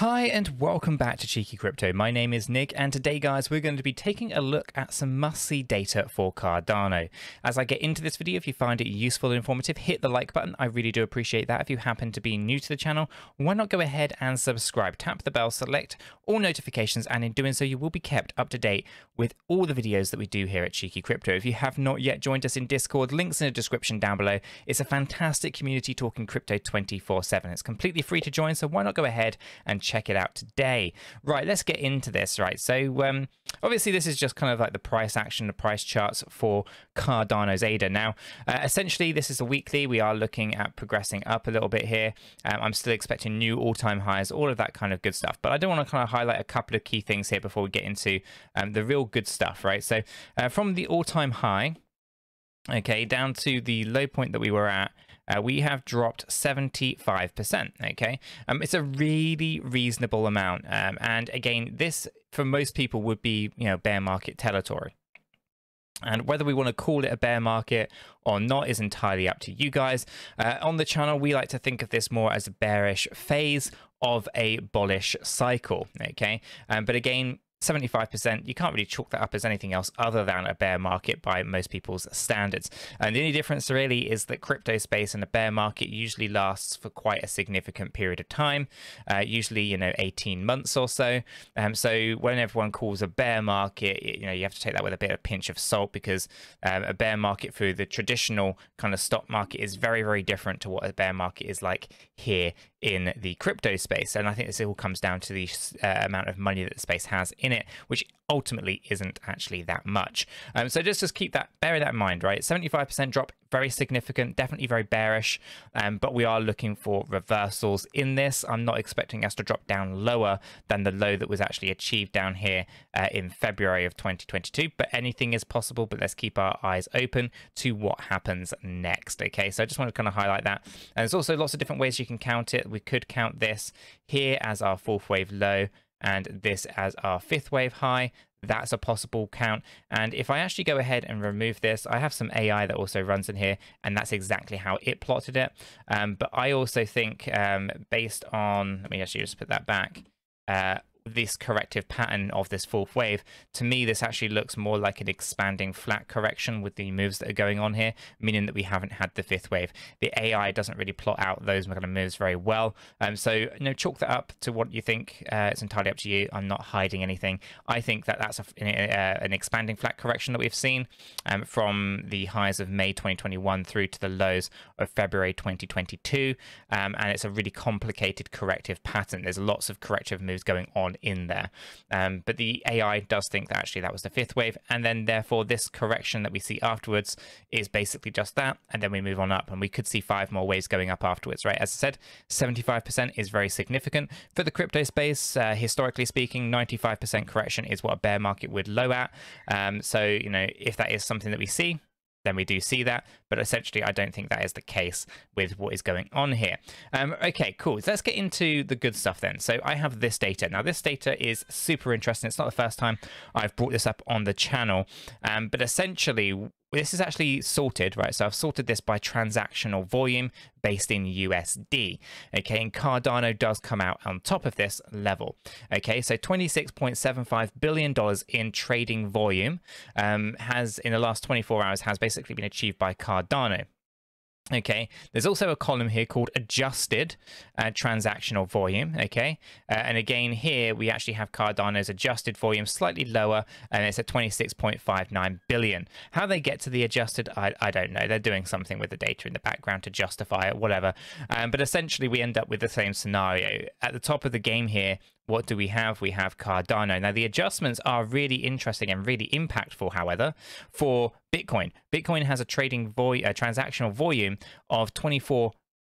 Hi and welcome back to Cheeky Crypto. My name is Nick and today guys we're going to be taking a look at some must-see data for Cardano. As I get into this video, if you find it useful and informative, hit the like button. I really do appreciate that. If you happen to be new to the channel, why not go ahead and subscribe. Tap the bell, select all notifications and in doing so you will be kept up to date with all the videos that we do here at Cheeky Crypto. If you have not yet joined us in Discord, links in the description down below. It's a fantastic community talking crypto 24-7. It's completely free to join so why not go ahead and check it out today. Right, let's get into this. Right, so um, obviously this is just kind of like the price action, the price charts for Cardano's ADA. Now, uh, essentially this is a weekly. We are looking at progressing up a little bit here. Um, I'm still expecting new all-time highs, all of that kind of good stuff. But I do want to kind of highlight a couple of key things here before we get into um, the real good stuff, right? So uh, from the all-time high, okay, down to the low point that we were at, uh, we have dropped 75%. Okay, um, it's a really reasonable amount. Um, and again, this for most people would be you know bear market territory. And whether we want to call it a bear market or not is entirely up to you guys. Uh, on the channel, we like to think of this more as a bearish phase of a bullish cycle. Okay, um, but again, 75%, you can't really chalk that up as anything else other than a bear market by most people's standards. And the only difference really is that crypto space in a bear market usually lasts for quite a significant period of time, uh, usually, you know, 18 months or so. Um, so when everyone calls a bear market, you know, you have to take that with a bit of pinch of salt because um, a bear market for the traditional kind of stock market is very, very different to what a bear market is like here in the crypto space. And I think this all comes down to the uh, amount of money that the space has in it, which ultimately isn't actually that much. Um, so just just keep that, bear that in mind, right? 75% drop, very significant, definitely very bearish, um, but we are looking for reversals in this. I'm not expecting us to drop down lower than the low that was actually achieved down here uh, in February of 2022, but anything is possible, but let's keep our eyes open to what happens next, okay? So I just want to kind of highlight that. And there's also lots of different ways you can count it. We could count this here as our fourth wave low, and this as our fifth wave high. That's a possible count. And if I actually go ahead and remove this, I have some AI that also runs in here, and that's exactly how it plotted it. Um, but I also think um, based on, let me actually just put that back. Uh, this corrective pattern of this fourth wave, to me, this actually looks more like an expanding flat correction with the moves that are going on here, meaning that we haven't had the fifth wave. The AI doesn't really plot out those kind of moves very well. Um, so, you know, chalk that up to what you think. Uh, it's entirely up to you. I'm not hiding anything. I think that that's a, uh, an expanding flat correction that we've seen um, from the highs of May 2021 through to the lows of February 2022. Um, and it's a really complicated corrective pattern. There's lots of corrective moves going on in there. Um, but the AI does think that actually that was the fifth wave, and then therefore this correction that we see afterwards is basically just that, and then we move on up, and we could see five more waves going up afterwards, right? As I said, 75% is very significant for the crypto space. Uh, historically speaking, 95% correction is what a bear market would low at. Um, so you know if that is something that we see, then we do see that. But essentially, I don't think that is the case with what is going on here. Um, okay, cool. So let's get into the good stuff then. So I have this data. Now, this data is super interesting. It's not the first time I've brought this up on the channel. Um, but essentially, this is actually sorted, right? So I've sorted this by transactional volume based in USD. Okay, and Cardano does come out on top of this level. Okay, so $26.75 billion in trading volume um, has, in the last 24 hours, has basically been achieved by Cardano. Okay, there's also a column here called adjusted uh, transactional volume. Okay, uh, and again here we actually have Cardano's adjusted volume slightly lower, and it's at 26.59 billion. How they get to the adjusted, I, I don't know. They're doing something with the data in the background to justify it, whatever. Um, but essentially, we end up with the same scenario at the top of the game here what do we have? We have Cardano. Now, the adjustments are really interesting and really impactful, however, for Bitcoin. Bitcoin has a trading vo- a transactional volume of 24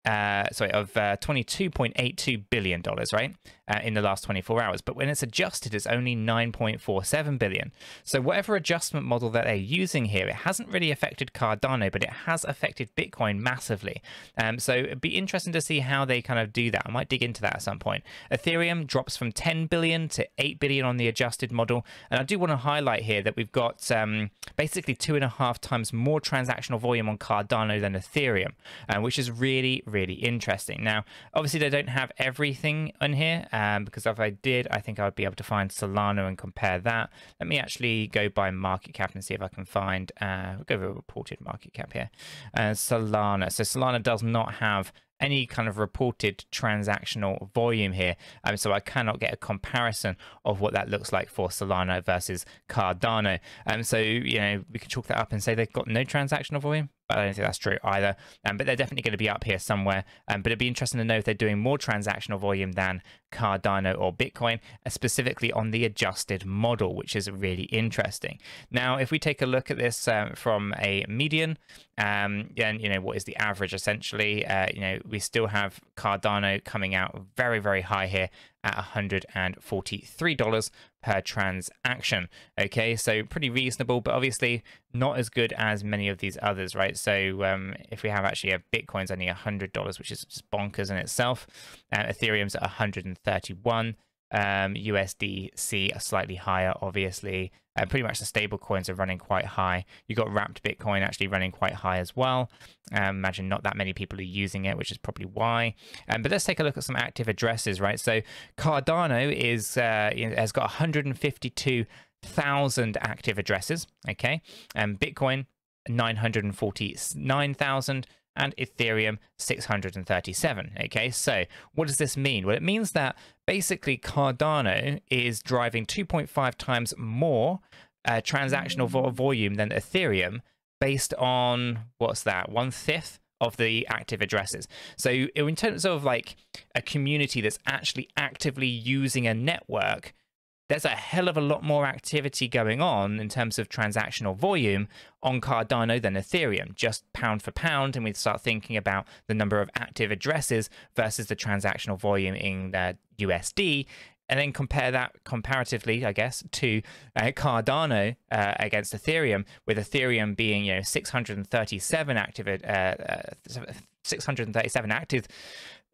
uh, sorry, of uh, $22.82 billion, right, uh, in the last 24 hours. But when it's adjusted, it's only 9.47 billion. So whatever adjustment model that they're using here, it hasn't really affected Cardano, but it has affected Bitcoin massively. Um, so it'd be interesting to see how they kind of do that. I might dig into that at some point. Ethereum drops from 10 billion to 8 billion on the adjusted model. And I do want to highlight here that we've got um, basically two and a half times more transactional volume on Cardano than Ethereum, uh, which is really, really really interesting. Now, obviously, they don't have everything on here um, because if I did, I think I would be able to find Solana and compare that. Let me actually go by market cap and see if I can find, uh, we'll go over reported market cap here. Uh, Solana. So Solana does not have any kind of reported transactional volume here. Um, so I cannot get a comparison of what that looks like for Solana versus Cardano. Um, so, you know, we can chalk that up and say they've got no transactional volume. I don't think that's true either. Um, but they're definitely going to be up here somewhere. Um, but it'd be interesting to know if they're doing more transactional volume than Cardano or Bitcoin, uh, specifically on the adjusted model, which is really interesting. Now, if we take a look at this um, from a median, um, and you know what is the average essentially, uh, you know we still have Cardano coming out very very high here at $143 per transaction. Okay, so pretty reasonable, but obviously not as good as many of these others, right? So um, if we have actually a Bitcoin's only $100, which is bonkers in itself. Uh, Ethereum's at 131 um, USDC are slightly higher, obviously. Uh, pretty much the stable coins are running quite high. You got wrapped Bitcoin actually running quite high as well. Um, imagine not that many people are using it, which is probably why. Um, but let's take a look at some active addresses, right? So Cardano is uh, has got 152,000 active addresses. Okay, and Bitcoin 949,000 and Ethereum 637. Okay, so what does this mean? Well, it means that basically Cardano is driving 2.5 times more uh, transactional vo volume than Ethereum based on what's that, one fifth of the active addresses. So in terms of like a community that's actually actively using a network, there's a hell of a lot more activity going on in terms of transactional volume on Cardano than Ethereum, just pound for pound. And we start thinking about the number of active addresses versus the transactional volume in uh, USD. And then compare that comparatively, I guess, to uh, Cardano uh, against Ethereum, with Ethereum being, you know, 637 active, uh, uh, 637 active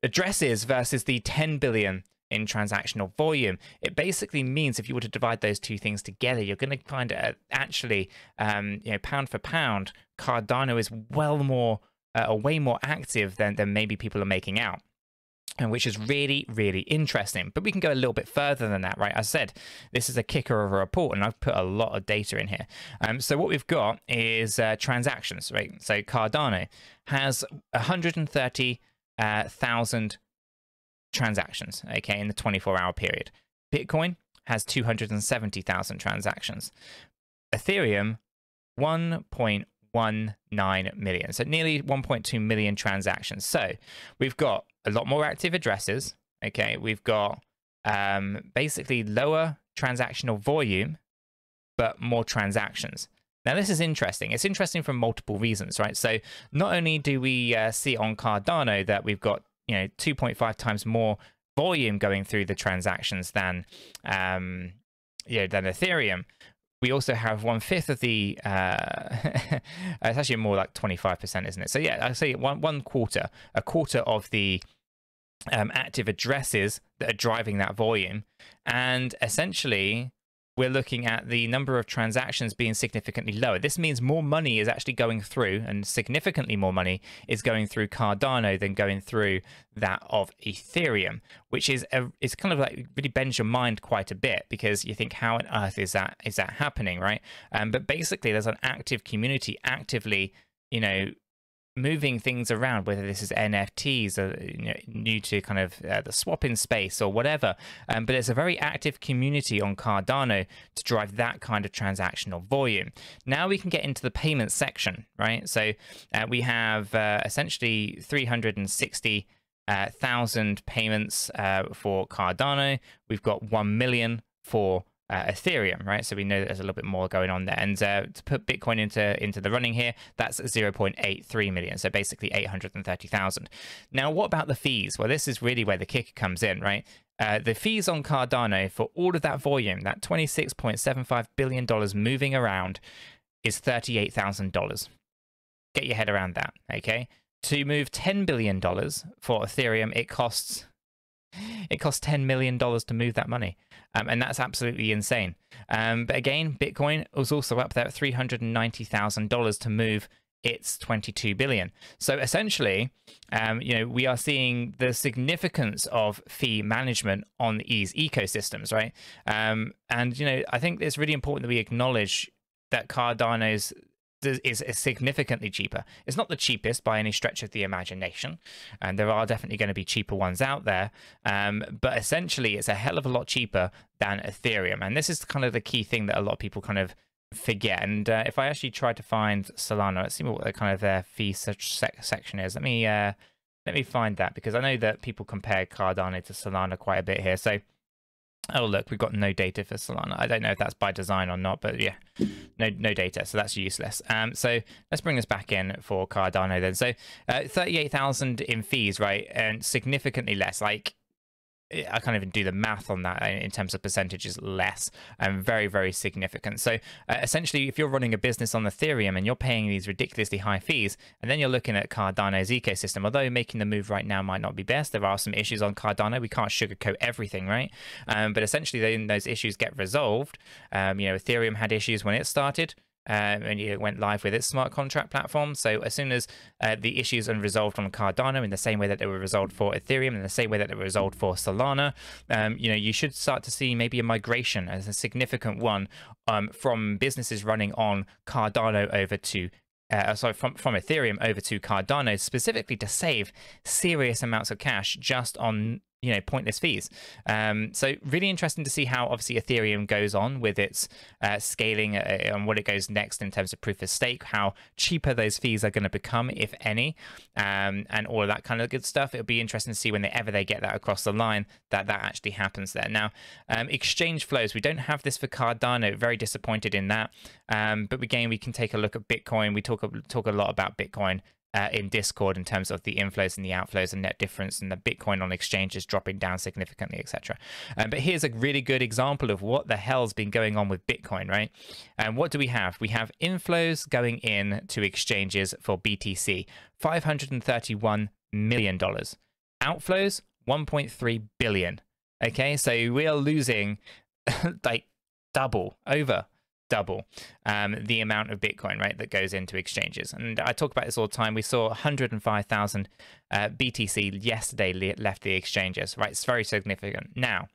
addresses versus the 10 billion in transactional volume. It basically means if you were to divide those two things together, you're going to find uh, actually, um, you know, pound for pound, Cardano is well more, uh, or way more active than, than maybe people are making out. And which is really, really interesting. But we can go a little bit further than that, right? I said, this is a kicker of a report, and I've put a lot of data in here. Um, so what we've got is uh, transactions, right? So Cardano has 130,000 uh, transactions, okay, in the 24 hour period. Bitcoin has 270,000 transactions. Ethereum, 1.19 million. So nearly 1.2 million transactions. So we've got a lot more active addresses, okay. We've got um, basically lower transactional volume, but more transactions. Now, this is interesting. It's interesting for multiple reasons, right? So, not only do we uh, see on Cardano that we've got you know 2.5 times more volume going through the transactions than um, you know, than Ethereum. We also have one fifth of the. Uh, it's actually more like 25%, isn't it? So yeah, I say one one quarter, a quarter of the um, active addresses that are driving that volume, and essentially we're looking at the number of transactions being significantly lower. This means more money is actually going through, and significantly more money is going through Cardano than going through that of Ethereum, which is a, it's kind of like really bends your mind quite a bit because you think, how on earth is that is that happening, right? Um, but basically, there's an active community actively, you know, moving things around, whether this is NFTs or you know, new to kind of uh, the swapping space or whatever. Um, but it's a very active community on Cardano to drive that kind of transactional volume. Now we can get into the payment section, right? So uh, we have uh, essentially 360 uh, thousand payments uh, for Cardano. We've got 1 million for uh, Ethereum, right? So we know that there's a little bit more going on there. And uh, to put Bitcoin into into the running here, that's 0.83 million, so basically 830,000. Now, what about the fees? Well, this is really where the kicker comes in, right? Uh, the fees on Cardano for all of that volume, that 26.75 billion dollars moving around, is $38,000. Get your head around that, okay? To move $10 billion for Ethereum, it costs it costs $10 million to move that money. Um, and that's absolutely insane. Um, but again, Bitcoin was also up there at $390,000 to move it's 22 billion. So essentially, um, you know, we are seeing the significance of fee management on these ecosystems, right? Um, and you know, I think it's really important that we acknowledge that Cardano's is, significantly cheaper. It's not the cheapest by any stretch of the imagination, and there are definitely going to be cheaper ones out there. Um, but essentially, it's a hell of a lot cheaper than Ethereum, and this is kind of the key thing that a lot of people kind of forget. And uh, if I actually try to find Solana, let's see what the kind of their fee section is. Let me uh, let me find that because I know that people compare Cardano to Solana quite a bit here. So Oh, look, we've got no data for Solana. I don't know if that's by design or not, but yeah, no no data, so that's useless. Um, so let's bring this back in for Cardano then. So uh, 38,000 in fees, right, and significantly less. Like I can't even do the math on that in terms of percentages less and very, very significant. So uh, essentially, if you're running a business on Ethereum and you're paying these ridiculously high fees, and then you're looking at Cardano's ecosystem, although making the move right now might not be best, there are some issues on Cardano. We can't sugarcoat everything, right? Um, but essentially, then those issues get resolved. Um, you know, Ethereum had issues when it started um, and it went live with its smart contract platform. So as soon as uh, the issues are resolved on Cardano in the same way that they were resolved for Ethereum, in the same way that they were resolved for Solana, um, you know, you should start to see maybe a migration as a significant one um, from businesses running on Cardano over to uh, sorry, from, from Ethereum over to Cardano, specifically to save serious amounts of cash just on you know pointless fees. Um, so really interesting to see how obviously Ethereum goes on with its uh, scaling uh, and what it goes next in terms of proof of stake, how cheaper those fees are going to become, if any, um, and all of that kind of good stuff. It'll be interesting to see when they ever they get that across the line that that actually happens there. Now, um, exchange flows. We don't have this for Cardano. Very disappointed in that. Um, but again, we can take a look at Bitcoin. We talk talk a lot about Bitcoin uh, in Discord in terms of the inflows and the outflows and net difference and the Bitcoin on exchanges dropping down significantly, etc. Um, but here's a really good example of what the hell's been going on with Bitcoin, right? And what do we have? We have inflows going in to exchanges for BTC, $531 million. Outflows, 1.3 billion. Okay, so we are losing like double over double um, the amount of Bitcoin, right, that goes into exchanges. And I talk about this all the time. We saw 105,000 uh, BTC yesterday left the exchanges, right? It's very significant. Now,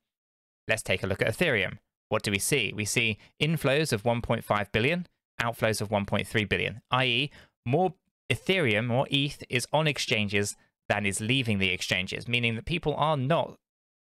let's take a look at Ethereum. What do we see? We see inflows of 1.5 billion, outflows of 1.3 billion, i.e., more Ethereum or ETH is on exchanges than is leaving the exchanges, meaning that people are not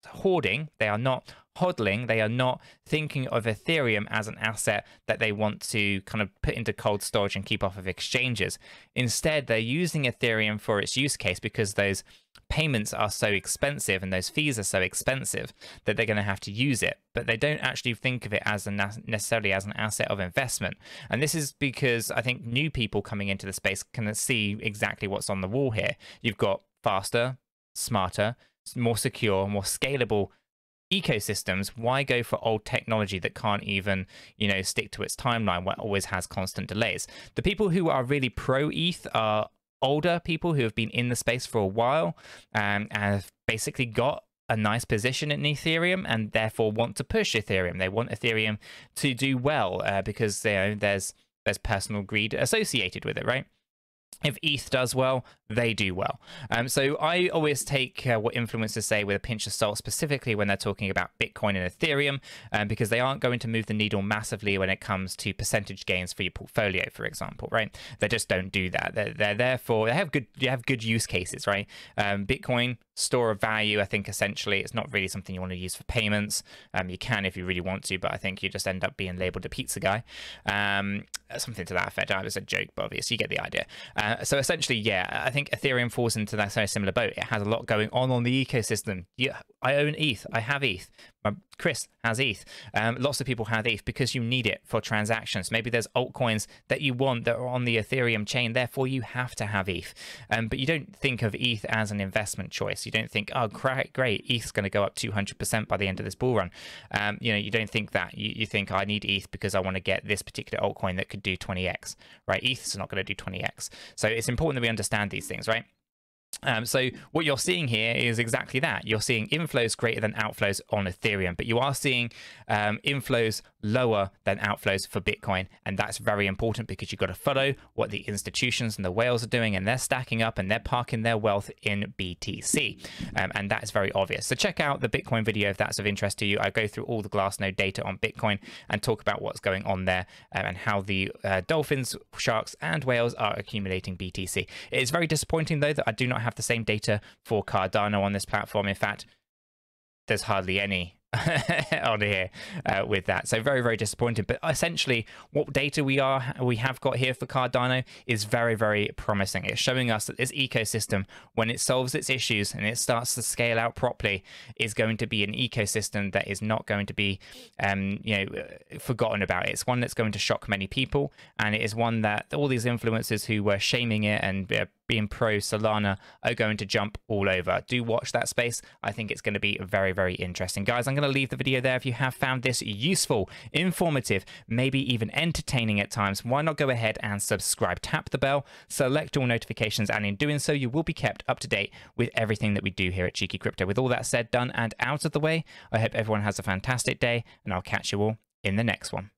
hoarding, they are not hodling, they are not thinking of Ethereum as an asset that they want to kind of put into cold storage and keep off of exchanges. Instead, they're using Ethereum for its use case because those payments are so expensive and those fees are so expensive that they're going to have to use it. But they don't actually think of it as a necessarily as an asset of investment. And this is because i think new people coming into the space can see exactly what's on the wall here. You've got faster smarter more secure, more scalable ecosystems, why go for old technology that can't even, you know, stick to its timeline, what always has constant delays? The people who are really pro ETH are older people who have been in the space for a while and have basically got a nice position in Ethereum and therefore want to push Ethereum. They want Ethereum to do well uh, because you know, there's there's personal greed associated with it, right? If ETH does well, they do well. Um, so I always take uh, what influencers say with a pinch of salt, specifically when they're talking about Bitcoin and Ethereum, um, because they aren't going to move the needle massively when it comes to percentage gains for your portfolio, for example, right? They just don't do that. They're, they're there for they have good you have good use cases, right? Um, Bitcoin store of value. I think essentially it's not really something you want to use for payments. Um, you can if you really want to, but I think you just end up being labeled a pizza guy, um, something to that effect. I was a joke, but obviously you get the idea. Uh, so essentially, yeah, I think Ethereum falls into that very similar boat. It has a lot going on on the ecosystem. Yeah, I own ETH. I have ETH. Chris has ETH. Um, lots of people have ETH because you need it for transactions. Maybe there's altcoins that you want that are on the Ethereum chain, therefore you have to have ETH. Um, but you don't think of ETH as an investment choice. You don't think, oh, great, great, ETH's going to go up 200% by the end of this bull run. Um, you know, you don't think that. You, you think, I need ETH because I want to get this particular altcoin that could do 20x, right? ETH's not going to do 20x. So it's important that we understand these things, right? Um, so what you're seeing here is exactly that. You're seeing inflows greater than outflows on Ethereum, but you are seeing um, inflows lower than outflows for Bitcoin. And that's very important because you've got to follow what the institutions and the whales are doing, and they're stacking up and they're parking their wealth in BTC. Um, and that's very obvious. So check out the Bitcoin video if that's of interest to you. I go through all the Glassnode data on Bitcoin and talk about what's going on there um, and how the uh, dolphins, sharks, and whales are accumulating BTC. It is very disappointing, though, that I do not have the same data for Cardano on this platform. In fact, there's hardly any on here uh, with that. So very, very disappointing. But essentially, what data we are we have got here for Cardano is very, very promising. It's showing us that this ecosystem, when it solves its issues and it starts to scale out properly, is going to be an ecosystem that is not going to be, um, you know, forgotten about. It's one that's going to shock many people, and it is one that all these influencers who were shaming it and uh, being pro Solana are going to jump all over. Do watch that space. I think it's going to be very, very interesting. Guys, I'm going to leave the video there. If you have found this useful, informative, maybe even entertaining at times, why not go ahead and subscribe? Tap the bell, select all notifications, and in doing so, you will be kept up to date with everything that we do here at Cheeky Crypto. With all that said, done, and out of the way, I hope everyone has a fantastic day, and I'll catch you all in the next one.